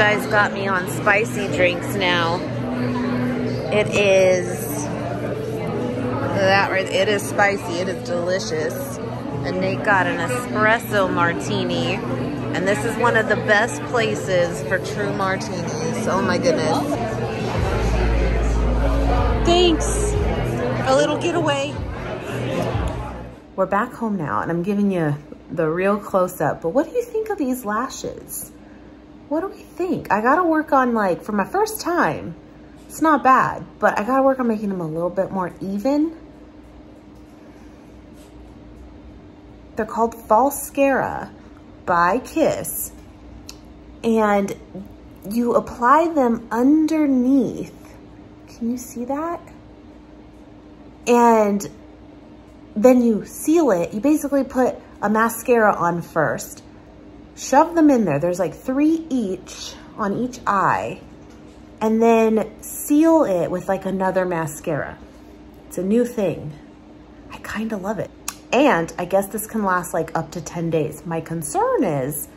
guys got me on spicy drinks now. It is that right. It is spicy. It is delicious. And Nate got an espresso martini. And this is one of the best places for true martinis. Oh my goodness. Thanks. A little getaway. We're back home now and I'm giving you the real close up. But what do you think of these lashes? What do we think? I gotta work on like, for my first time, it's not bad, but I gotta work on making them a little bit more even. They're called Falscara by Kiss. And you apply them underneath. Can you see that? And then you seal it. You basically put a mascara on first. Shove them in there. There's like three each on each eye. And then seal it with like another mascara. It's a new thing. I kind of love it. And I guess this can last like up to 10 days. My concern is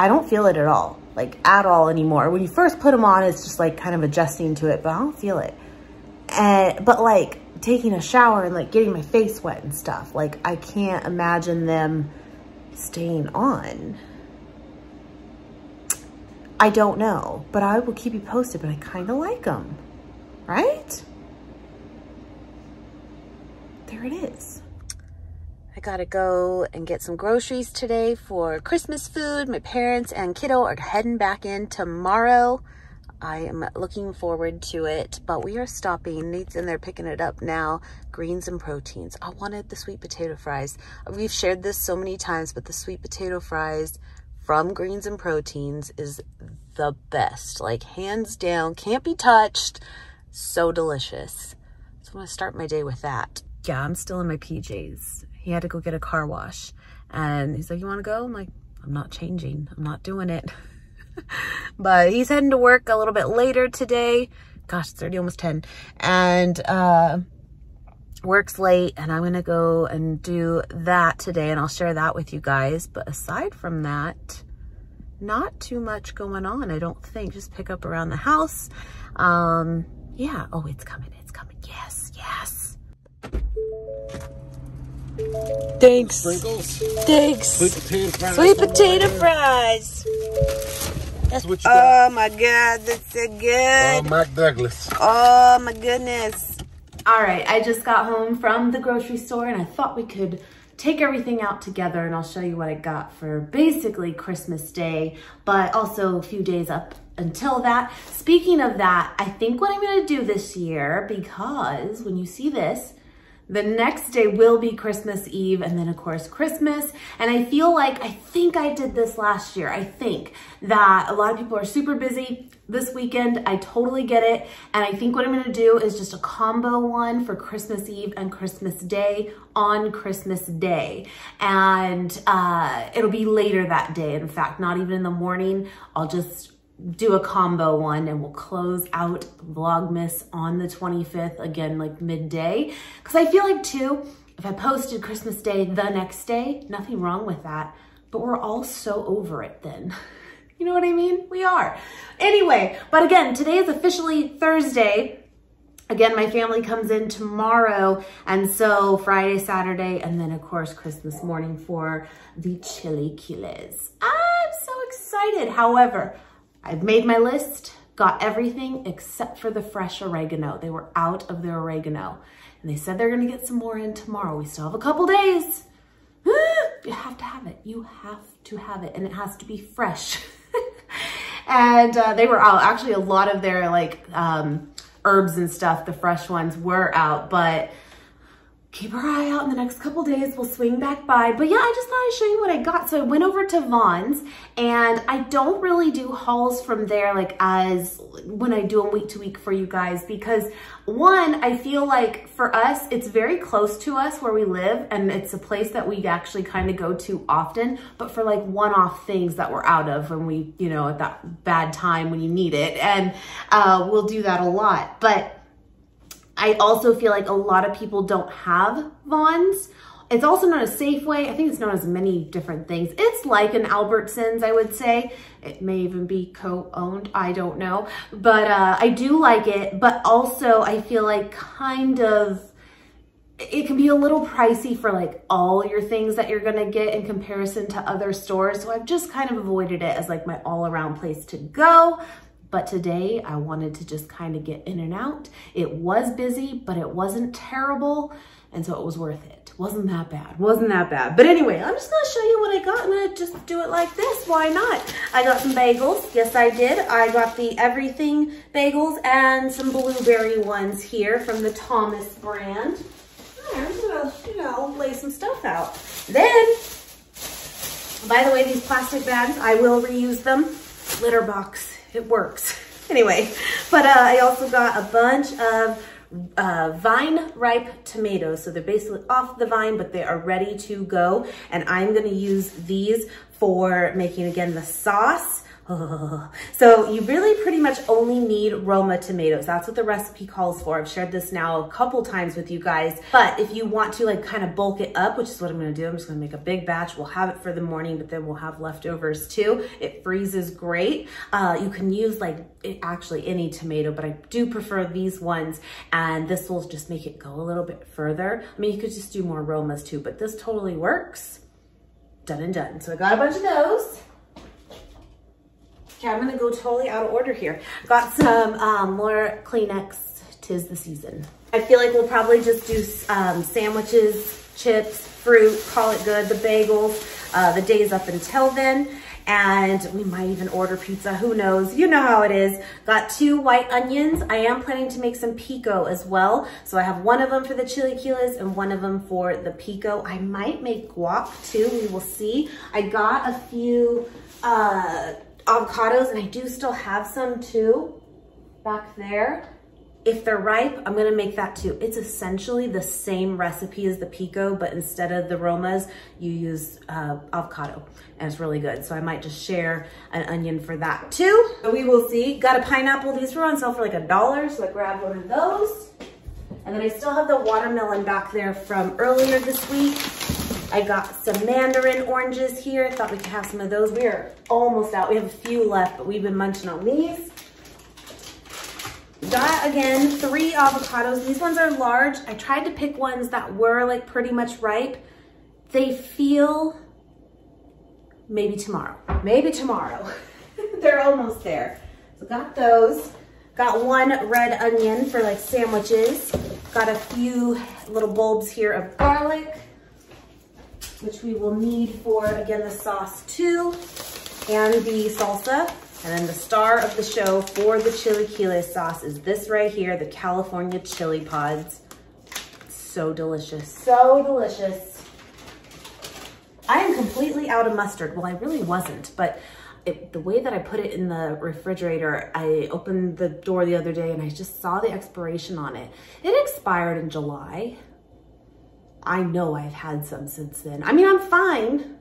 I don't feel it at all, like at all anymore. When you first put them on, it's just like kind of adjusting to it, but I don't feel it. And, but like taking a shower and like getting my face wet and stuff, like I can't imagine them staying on. I don't know, but I will keep you posted, but I kind of like them, right? There it is. I gotta go and get some groceries today for Christmas food. My parents and kiddo are heading back in tomorrow. I am looking forward to it, but we are stopping. Nate's in there picking it up now. Greens and proteins. I wanted the sweet potato fries. We've shared this so many times, but the sweet potato fries from Greens and Proteins is the best. Like hands down, can't be touched. So delicious. So I'm gonna start my day with that. Yeah, I'm still in my PJs he had to go get a car wash. And he's like, you want to go? I'm like, I'm not changing. I'm not doing it. but he's heading to work a little bit later today. Gosh, it's already almost 10. And uh, works late and I'm going to go and do that today and I'll share that with you guys. But aside from that, not too much going on, I don't think. Just pick up around the house. Um, yeah. Oh, it's coming. It's coming. Yes, yes. Thanks. Sprinkles. Thanks. Sweet potato fries. Sweet potato fries. That's what you got. Oh my God, that's so Oh, good. Mac Douglas. Oh my goodness. All right, I just got home from the grocery store and I thought we could take everything out together and I'll show you what I got for basically Christmas Day, but also a few days up until that. Speaking of that, I think what I'm gonna do this year, because when you see this, the next day will be Christmas Eve and then of course Christmas. And I feel like, I think I did this last year. I think that a lot of people are super busy this weekend. I totally get it. And I think what I'm gonna do is just a combo one for Christmas Eve and Christmas Day on Christmas Day. And uh, it'll be later that day. In fact, not even in the morning. I'll just do a combo one and we'll close out Vlogmas on the 25th, again, like midday. Because I feel like too, if I posted Christmas Day the next day, nothing wrong with that, but we're all so over it then. You know what I mean? We are. Anyway, but again, today is officially Thursday. Again, my family comes in tomorrow, and so Friday, Saturday, and then of course Christmas morning for the chili chilaquiles. I'm so excited. However, I've made my list, got everything except for the fresh oregano. They were out of their oregano, and they said they're gonna get some more in tomorrow. We still have a couple days. You have to have it. You have to have it, and it has to be fresh. and uh, they were out. Actually, a lot of their like um, herbs and stuff, the fresh ones were out, but keep our eye out in the next couple days. We'll swing back by. But yeah, I just thought I'd show you what I got. So I went over to Vons and I don't really do hauls from there like as when I do them week to week for you guys because one, I feel like for us, it's very close to us where we live and it's a place that we actually kind of go to often, but for like one-off things that we're out of when we, you know, at that bad time when you need it. And uh, we'll do that a lot. But I also feel like a lot of people don't have Vons It's also known as Safeway. I think it's known as many different things. It's like an Albertsons, I would say. It may even be co-owned, I don't know. But uh, I do like it, but also I feel like kind of, it can be a little pricey for like all your things that you're gonna get in comparison to other stores. So I've just kind of avoided it as like my all around place to go. But today I wanted to just kind of get in and out. It was busy, but it wasn't terrible. And so it was worth it. Wasn't that bad. Wasn't that bad. But anyway, I'm just gonna show you what I got. I'm gonna just do it like this. Why not? I got some bagels. Yes, I did. I got the everything bagels and some blueberry ones here from the Thomas brand. I'm gonna, you know, lay some stuff out. Then, by the way, these plastic bags, I will reuse them. Litter box it works. Anyway, but uh, I also got a bunch of uh, vine ripe tomatoes. So they're basically off the vine, but they are ready to go. And I'm gonna use these for making, again, the sauce So you really pretty much only need Roma tomatoes. That's what the recipe calls for. I've shared this now a couple times with you guys. But if you want to like kind of bulk it up, which is what I'm gonna do, I'm just gonna make a big batch. We'll have it for the morning, but then we'll have leftovers too. It freezes great. Uh, you can use like actually any tomato, but I do prefer these ones. And this will just make it go a little bit further. I mean, you could just do more Romas too, but this totally works. Done and done. So I got a bunch of those. Okay, I'm gonna go totally out of order here. Got some um, more Kleenex, tis the season. I feel like we'll probably just do um, sandwiches, chips, fruit, call it good, the bagels, uh, the days up until then. And we might even order pizza, who knows? You know how it is. Got two white onions. I am planning to make some pico as well. So I have one of them for the chilaquiles and one of them for the pico. I might make guac too, we will see. I got a few uh, avocados, and I do still have some too back there. If they're ripe, I'm gonna make that too. It's essentially the same recipe as the pico, but instead of the Romas, you use uh, avocado, and it's really good. So I might just share an onion for that too. So we will see. Got a pineapple. These were on sale for like a dollar, so I grabbed one of those. And then I still have the watermelon back there from earlier this week. I got some mandarin oranges here. I thought we could have some of those. We are almost out. We have a few left, but we've been munching on these. Got, again, three avocados. These ones are large. I tried to pick ones that were like pretty much ripe. They feel maybe tomorrow. Maybe tomorrow. They're almost there. So got those. Got one red onion for like sandwiches. Got a few little bulbs here of garlic which we will need for, again, the sauce too, and the salsa. And then the star of the show for the chili chilaquile sauce is this right here, the California chili pods. So delicious, so delicious. I am completely out of mustard. Well, I really wasn't, but it, the way that I put it in the refrigerator, I opened the door the other day and I just saw the expiration on it. It expired in July. I know I've had some since then. I mean, I'm fine.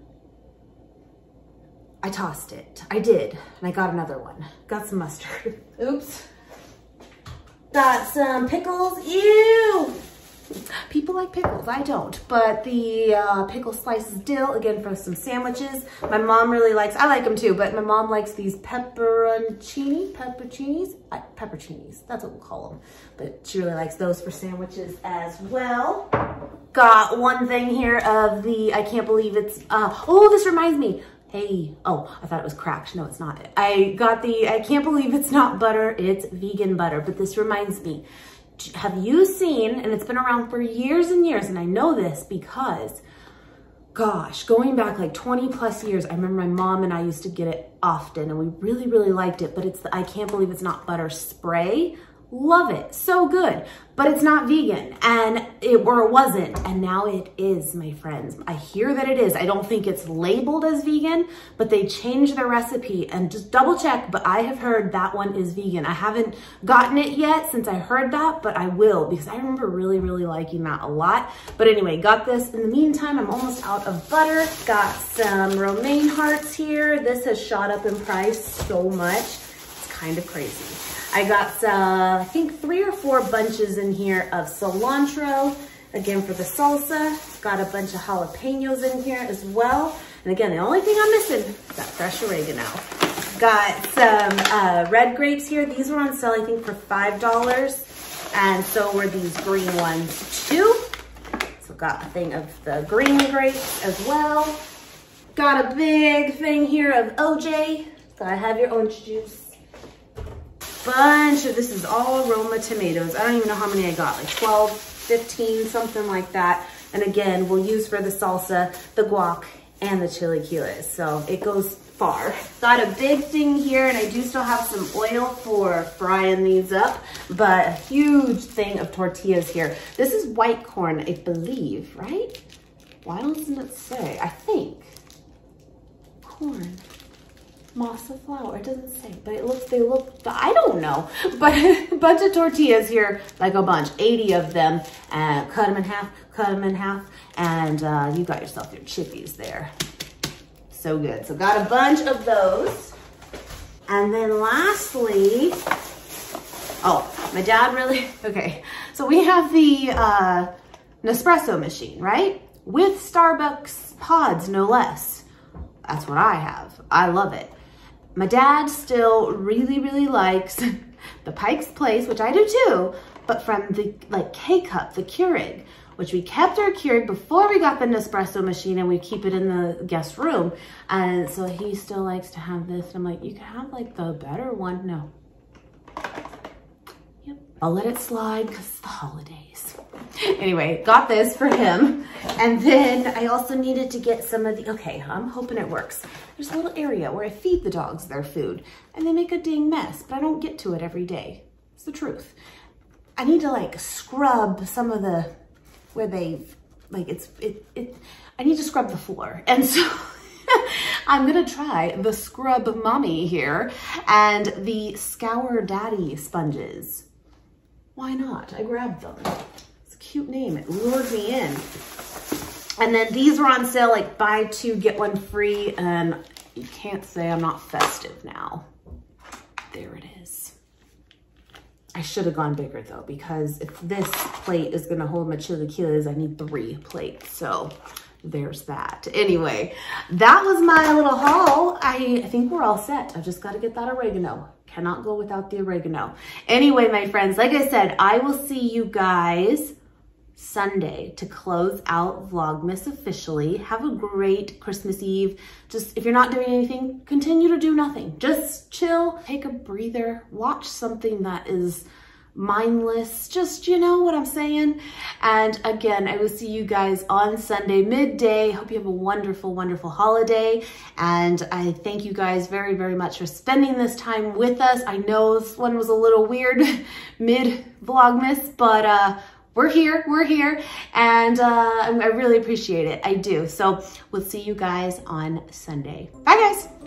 I tossed it. I did. And I got another one. Got some mustard. Oops. Got some pickles. Ew. People like pickles, I don't. But the uh, pickle slices dill, again, for some sandwiches. My mom really likes, I like them too, but my mom likes these pepperoncini, pepperoncinis, uh, pepperoncinis, that's what we'll call them. But she really likes those for sandwiches as well. Got one thing here of the, I can't believe it's, uh, oh, this reminds me. Hey, oh, I thought it was cracked. No, it's not. I got the, I can't believe it's not butter. It's vegan butter, but this reminds me have you seen, and it's been around for years and years, and I know this because, gosh, going back like 20 plus years, I remember my mom and I used to get it often and we really, really liked it, but it's the I can't believe it's not butter spray. Love it, so good. But it's not vegan. And it or it wasn't. And now it is my friends. I hear that it is. I don't think it's labeled as vegan but they changed the recipe. And just double check but i have heard that one is vegan. I haven't gotten it yet since i heard that but i will because i remember really really liking that a lot. But anyway got this. In the meantime i'm almost out of butter. Got some romaine hearts here. This has shot up in price so much. It's kind of crazy I got, uh, I think three or four bunches in here of cilantro. Again, for the salsa, got a bunch of jalapenos in here as well. And again, the only thing I'm missing is that fresh oregano. Got some uh, red grapes here. These were on sale, I think, for $5. And so were these green ones too. So got a thing of the green grapes as well. Got a big thing here of OJ. Gotta have your orange juice. Bunch of, this is all Roma tomatoes. I don't even know how many I got, like 12, 15, something like that. And again, we'll use for the salsa, the guac, and the chili chilaquiles. So it goes far. Got a big thing here, and I do still have some oil for frying these up, but a huge thing of tortillas here. This is white corn, I believe, right? Why doesn't it say? I think corn, masa flour. It doesn't say, but it looks, they look, I don't know. But a bunch of tortillas here, like a bunch, 80 of them. And cut them in half, cut them in half. And uh, you got yourself your chippies there. So good. So got a bunch of those. And then lastly, oh, my dad really, okay. So we have the uh, Nespresso machine, right? With Starbucks pods, no less. That's what I have. I love it. My dad still really, really likes the Pike's Place, which I do too, but from the like K-Cup, the Keurig, which we kept our Keurig before we got the Nespresso machine and we keep it in the guest room. And so he still likes to have this. And I'm like, you can have like the better one. No. I'll let it slide because it's the holidays. Anyway, got this for him. And then I also needed to get some of the, okay, I'm hoping it works. There's a little area where I feed the dogs their food and they make a dang mess, but I don't get to it every day. It's the truth. I need to like scrub some of the, where they, like it's, it, it, I need to scrub the floor. And so I'm gonna try the Scrub Mommy here and the Scour Daddy sponges. Why not? I grabbed them It's a cute name. It lured me in. And then these were on sale, like buy two, get one free. And you can't say I'm not festive now. There it is. I should have gone bigger though, because if this plate is gonna hold my chilaquiles, I need three plates. So there's that. Anyway, that was my little haul. I, I think we're all set. I've just got to get that oregano. Cannot go without the oregano. Anyway, my friends, like I said, I will see you guys Sunday to close out Vlogmas officially. Have a great Christmas Eve. Just, if you're not doing anything, continue to do nothing. Just chill, take a breather, watch something that is mindless, just, you know what I'm saying? And again, I will see you guys on Sunday midday. Hope you have a wonderful, wonderful holiday. And I thank you guys very, very much for spending this time with us. I know this one was a little weird mid Vlogmas, but uh, we're here, we're here, and uh, I really appreciate it. I do. So we'll see you guys on Sunday. Bye, guys.